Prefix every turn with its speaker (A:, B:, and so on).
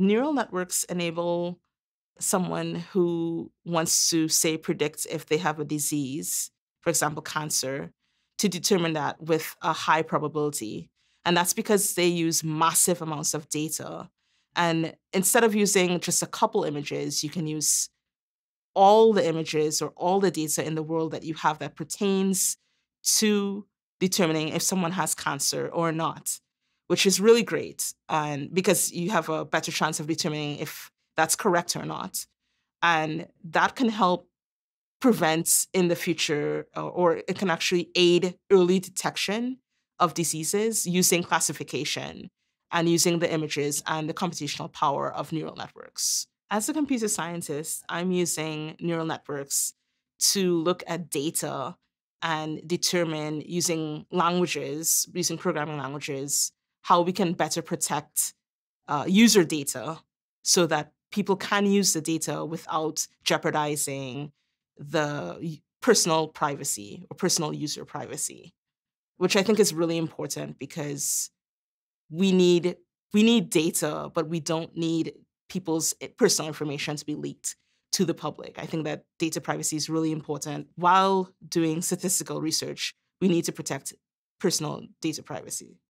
A: neural networks enable someone who wants to, say, predict if they have a disease, for example, cancer, to determine that with a high probability. And that's because they use massive amounts of data. And instead of using just a couple images, you can use all the images or all the data in the world that you have that pertains to determining if someone has cancer or not, which is really great. And because you have a better chance of determining if that's correct or not. And that can help prevent in the future, or it can actually aid early detection of diseases using classification and using the images and the computational power of neural networks. As a computer scientist, I'm using neural networks to look at data and determine using languages, using programming languages, how we can better protect uh, user data so that people can use the data without jeopardizing the personal privacy or personal user privacy, which I think is really important because we need we need data, but we don't need people's eh, personal information to be leaked to the public. I think that data privacy is really important. While doing statistical research, we need to protect personal data privacy.